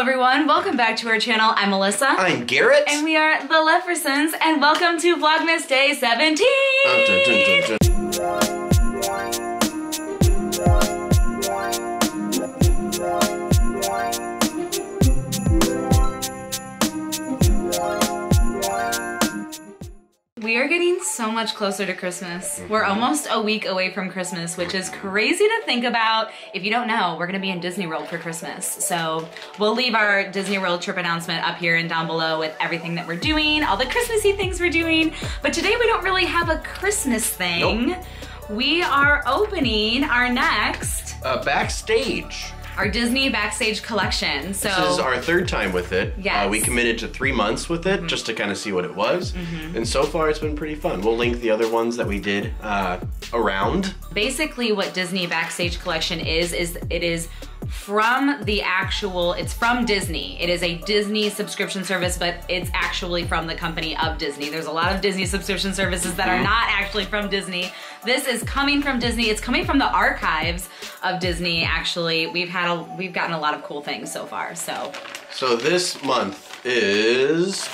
everyone, welcome back to our channel. I'm Melissa. I'm Garrett. and we are the Leffersons, and welcome to Vlogmas Day 17! Dun, dun, dun, dun, dun. Are getting so much closer to Christmas. Mm-hmm. We're almost a week away from Christmas, which is crazy to think about. If you don't know, we're gonna be in Disney World for Christmas. So we'll leave our Disney World trip announcement up here and down below with everything that we're doing, all the Christmassy things we're doing. But today we don't really have a Christmas thing. We are opening our next, Uh, backstage. Our Disney Backstage collection. So This is our third time with it. Mm-hmm. Uh, we committed to three months with it just to kind of see what it was. And so far it's been pretty fun. We'll link the other ones that we did uh, around. basically what Disney Backstage Collection is is it is from the actual it's from Disney. It is a Disney subscription service but it's actually from the company of Disney. There's a lot of Disney subscription services that are not actually from Disney. This is coming from Disney. It's coming from the archives of Disney actually. We've had a we've gotten a lot of cool things so far. So So this month is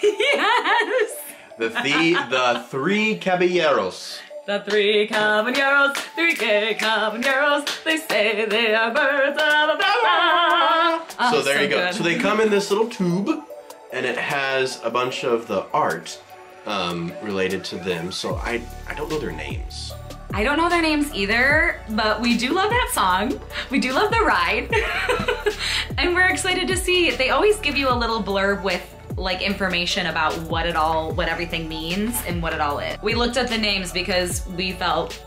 yes. the the, the Three Caballeros. The three caballeros, three gay caballeros, they say they are birds of a feather. Oh, so there you go. good. So they come in this little tube, and it has a bunch of the art um, related to them. So I I don't know their names. I don't know their names either, but we do love that song. We do love the ride. and we're excited to see. They always give you a little blurb with like information about what it all, what everything means and what it all is. We looked up the names because we felt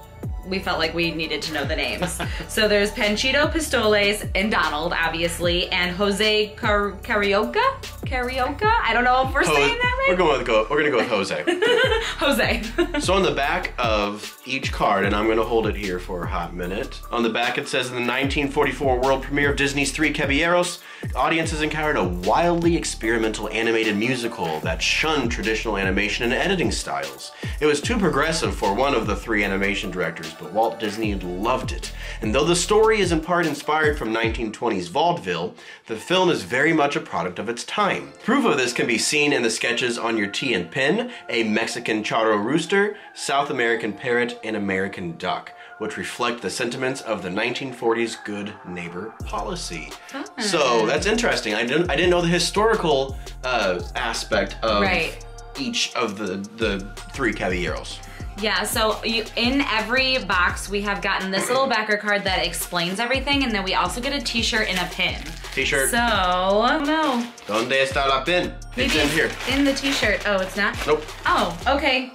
we felt like we needed to know the names. so there's Panchito Pistoles and Donald, obviously, and Jose Car- Carioca? Carioca? I don't know if we're Ho- saying that We're right. going with go. We're gonna go with Jose. Jose. So on the back of each card, and I'm gonna hold it here for a hot minute. On the back it says in the 1944 world premiere of Disney's Three Caballeros, audiences encountered a wildly experimental animated musical that shunned traditional animation and editing styles. It was too progressive for one of the three animation directors, but Walt Disney loved it. And though the story is in part inspired from 1920s vaudeville, the film is very much a product of its time. Proof of this can be seen in the sketches on your tee and pin, a Mexican charro rooster, South American parrot, and American duck, which reflect the sentiments of the 1940s good neighbor policy. So that's interesting. I didn't I didn't know the historical uh, aspect of Right. Each of the the three caballeros. Yeah, so you, in every box we have gotten this little backer card that explains everything, and then we also get a T-shirt and a pin. T-shirt. So I don't know. Donde está la pin? It's in here. in the T-shirt. Oh, it's not. Nope. Oh, okay.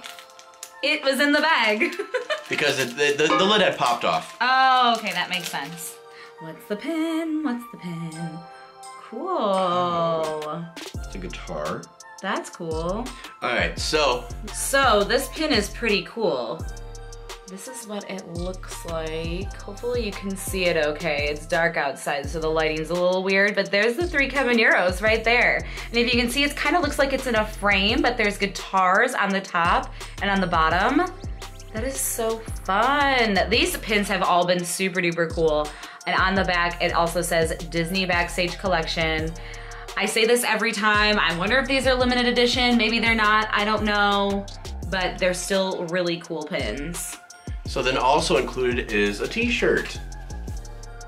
It was in the bag. Because it, the, the, the lid had popped off. oh, okay, that makes sense. What's the pin? What's the pin? Cool. It's a guitar. That's cool. All right, so So this pin is pretty cool. This is what it looks like. Hopefully you can see it okay. It's dark outside, so the lighting's a little weird, but there's the three caballeros right there. And if you can see, it kind of looks like it's in a frame, but there's guitars on the top and on the bottom. That is so fun. These pins have all been super duper cool. And on the back, it also says Disney Backstage Collection. I say this every time. I wonder if these are limited edition. Maybe they're not. I don't know. But they're still really cool pins. so then also included is a T-shirt.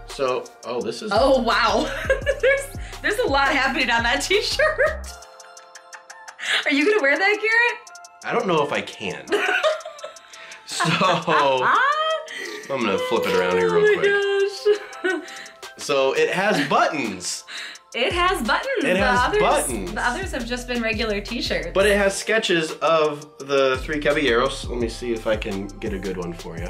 So oh, this is Oh, wow. there's, there's a lot happening on that t-shirt. Are you gonna wear that, Garrett? I don't know if I can. so! I'm gonna flip it around here real quick. oh my gosh. So it has buttons, It has buttons. It the has others, buttons. The others have just been regular t-shirts. but it has sketches of the three caballeros. Let me see if I can get a good one for you.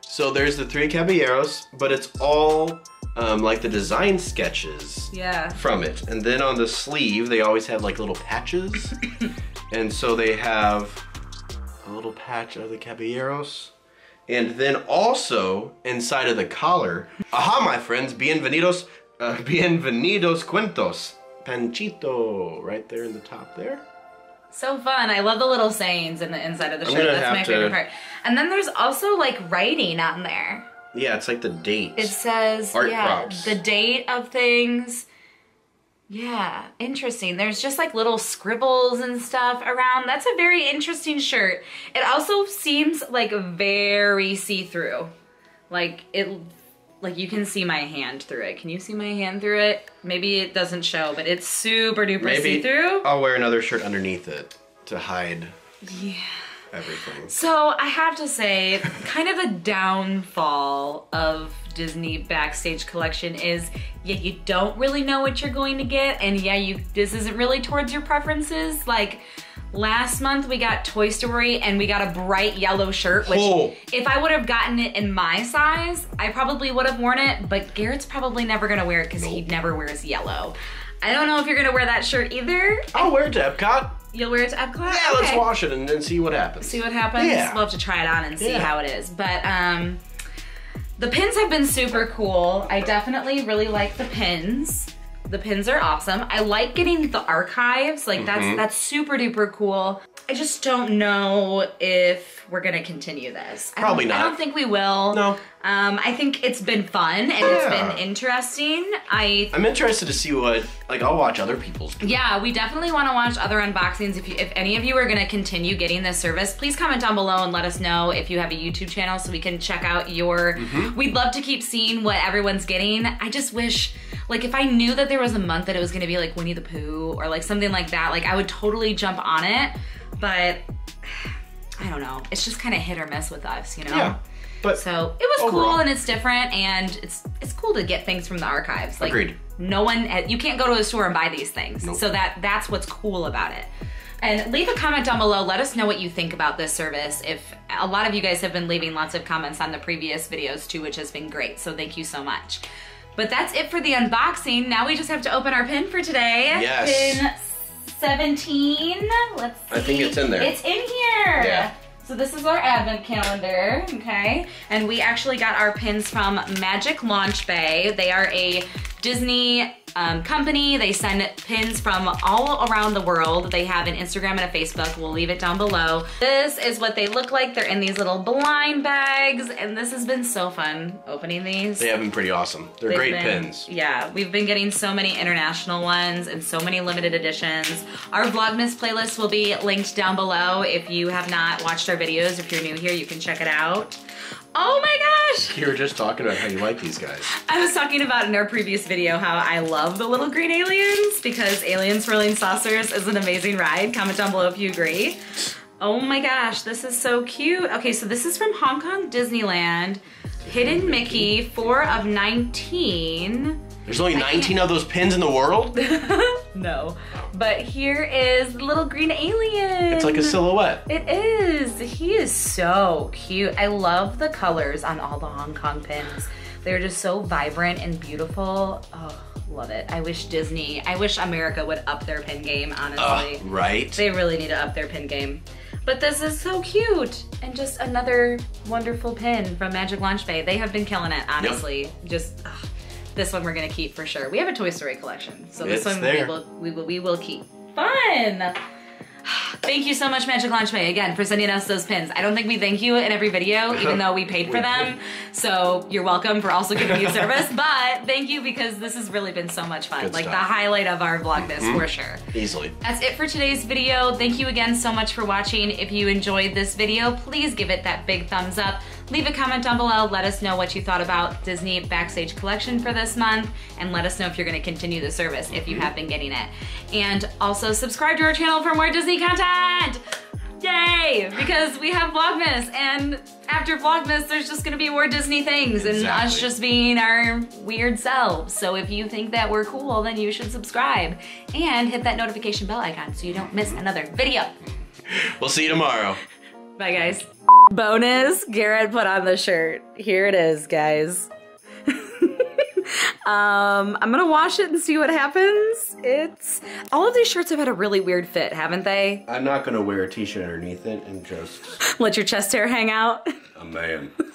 So there's the three caballeros, but it's all um, like the design sketches. yeah. from it. And then on the sleeve, they always have like little patches. and so they have a little patch of the caballeros. And then also inside of the collar, aha, my friends, bienvenidos, uh, bienvenidos cuentos. Panchito, right there in the top there. So fun. I love the little sayings in the inside of the I'm shirt. That's have my to- favorite part. And then there's also like writing on there. Yeah, it's like the date. It says Art yeah, props. the date of things Yeah, interesting. There's just like little scribbles and stuff around. That's a very interesting shirt. It also seems like very see-through. Like it like you can see my hand through it. Can you see my hand through it? Maybe it doesn't show, but it's super duper Maybe see-through. I'll wear another shirt underneath it to hide Yeah. everything. So I have to say, kind of a downfall of Disney Backstage Collection is, yeah, you don't really know what you're going to get, and yeah, you this isn't really towards your preferences. Like last month, we got Toy Story, and we got a bright yellow shirt, which Oh. if I would have gotten it in my size, I probably would have worn it. But Garrett's probably never gonna wear it because he never wears yellow. I don't know if you're gonna wear that shirt either. I'll wear it to Epcot. You'll wear it to Epcot. Yeah, let's wash it and then see what happens. see what happens. Yeah. We'll have to try it on and see Yeah. how it is. But um, the pins have been super cool. I definitely really like the pins. The pins are awesome. I like getting the archives. Like Mm-hmm. that's that's super duper cool. I just don't know if we're gonna continue this. I don't- I don't think we will. No. Um, I think it's been fun and Yeah. it's been interesting. I I'm interested to see what, like, I'll watch other people's. yeah, we definitely want to watch other unboxings. If you, if any of you are going to continue getting this service, please comment down below and let us know if you have a YouTube channel so we can check out your. We'd love to keep seeing what everyone's getting. I just wish, like, if I knew that there was a month that it was going to be like Winnie the Pooh or like something like that, like I would totally jump on it. But I don't know. It's just kind of hit or miss with us, you know. Yeah. But So it was cool and it's different and it's it's cool to get things from the archives. Like Agreed. no one eh, you can't go to a store and buy these things. Nope. So that that's what's cool about it. And leave a comment down below. Let us know what you think about this service. If a lot of you guys have been leaving lots of comments on the previous videos too, which has been great. So thank you so much. But that's it for the unboxing. Now we just have to open our pin for today. Yes. Pin 17. Let's see. I think it's in there. It's in here. Yeah. So this is our advent calendar, okay? And we actually got our pins from Magic Launch Bay. They are a Disney um, company. They send pins from all around the world. They have an Instagram and a Facebook. We'll leave it down below. This is what they look like. They're in these little blind bags, and this has been so fun opening these. they have been pretty awesome. They're They've great been- pins. Yeah, we've been getting so many international ones and so many limited editions. Our Vlogmas playlist will be linked down below. If you have not watched our videos, if you're new here, you can check it out. Oh my gosh! You were just talking about how you like these guys. I was talking about in our previous video how I love the little green aliens because Alien Swirling Saucers is an amazing ride. Comment down below if you agree. Oh my gosh, this is so cute. Okay, so this is from Hong Kong Disneyland. Hidden Mickey, 4 of 19. There's only 19 of those pins in the world. no. But here is the little green alien. It's like a silhouette. It is. He is so cute. I love the colors on all the Hong Kong pins. They're just so vibrant and beautiful. Oh, love it. I wish Disney, I wish America would up their pin game, honestly. Uh, right? They really need to up their pin game. But this is so cute. And just another wonderful pin from Magic Launch Bay. They have been killing it, honestly. Just ugh, this one we're gonna keep for sure. We have a Toy Story collection. So this It's one we will, we will we will keep. Fun! Thank you so much, Magic Launch Bay, again, for sending us those pins. I don't think we thank you in every video, even though we paid for We them. So you're welcome for also giving you service, but thank you because this has really been so much fun. Good like the stuff. Mm-hmm. highlight of our Vlogmas, for sure. Easily. That's it for today's video. Thank you again so much for watching. If you enjoyed this video, please give it that big thumbs up. Leave a comment down below. Let us know what you thought about Disney Backstage Collection for this month, and let us know if you're going to continue the service if you mm-hmm. have been getting it. And also subscribe to our channel for more Disney content. Yay! Because we have Vlogmas, and after Vlogmas, there's just gonna be more Disney things and us just being our weird selves. So if you think that we're cool, then you should subscribe and hit that notification bell icon so you don't miss another video. We'll see you tomorrow. Bye, guys. Bonus Garrett put on the shirt. Here it is, guys. um, I'm gonna wash it and see what happens. It's all of these shirts have had a really weird fit, haven't they? I'm not gonna wear a t-shirt underneath it and just Let your chest hair hang out. a man.